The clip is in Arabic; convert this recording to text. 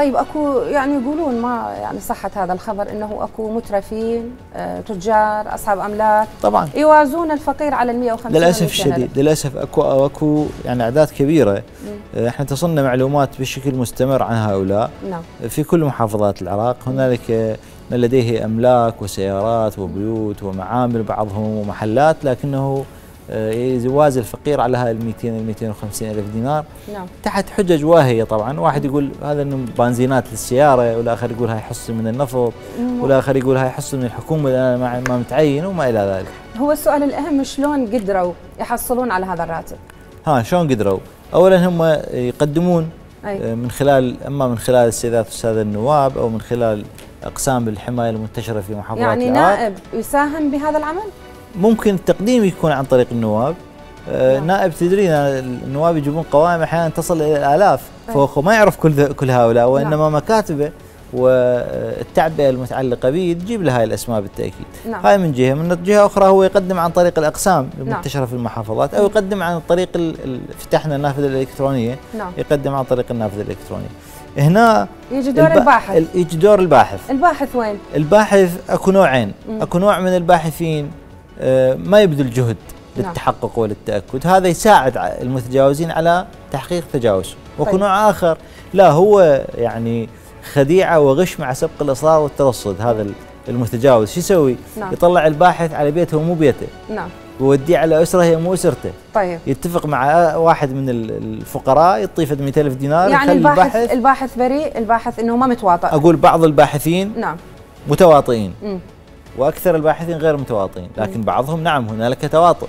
طيب أكو يعني يقولون ما يعني صحة هذا الخبر إنه أكو مترفين آه، تجار أصحاب أملاك طبعا. يوازون الفقير على ال 150 للأسف الشديد للأسف اكو أكو يعني أعداد كبيرة. مم. إحنا تصلنا معلومات بشكل مستمر عن هؤلاء. نعم. في كل محافظات العراق هنالك من لديه أملاك وسيارات وبيوت ومعامل بعضهم ومحلات لكنه آه، يوازي الفقير على هاي ال 200 ال 250 ألف دينار نعم. تحت حجج واهية طبعا واحد يقول هذا إنه بنزينات للسيارة والآخر يقول هاي حصه من النفط والآخر يقول هاي حصه من الحكومة أنا ما متعين وما إلى ذلك هو السؤال الأهم شلون قدروا يحصلون على هذا الراتب ها شلون قدروا اولا هم يقدمون أي. آه، من خلال أما من خلال استئذان الساده النواب أو من خلال أقسام الحمايه المنتشرة في محافظات يعني العراق. نائب يساهم بهذا العمل؟ ممكن التقديم يكون عن طريق النواب آه نعم. نائب تدرين النواب يجيبون قوائم أحيانا تصل إلى الآلاف فهو ما يعرف كل كل هؤلاء وإنما نعم. مكاتبه والتعبئة المتعلقة به تجيب له هاي الأسماء بالتأكيد نعم. هاي من جهة من جهة أخرى هو يقدم عن طريق الأقسام المنتشرة نعم. في المحافظات أو يقدم عن طريق فتحنا النافذة الإلكترونية نعم. يقدم عن طريق النافذة الإلكترونية هنا يجي دور الب... الباحث يجي دور الباحث الباحث وين الباحث أكو نوعين مم. أكو نوع من الباحثين ما يبذل جهد نعم. للتحقق وللتأكد. هذا يساعد المتجاوزين على تحقيق تجاوز. وكو طيب. آخر لا هو يعني خديعة وغش مع سبق الإصرار والترصد هذا المتجاوز. شو يسوي؟ نعم. يطلع الباحث على بيته ومو بيته. نعم. ويوديه على أسرة هي مو أسرته. طيب. يتفق مع واحد من الفقراء يعطيه 200000 دينار يعني الباحث الباحث, الباحث بريء الباحث إنه ما متواطئ. أقول بعض الباحثين نعم. متواطئين. وأكثر الباحثين غير متواطئين لكن. بعضهم نعم هنالك تواطؤ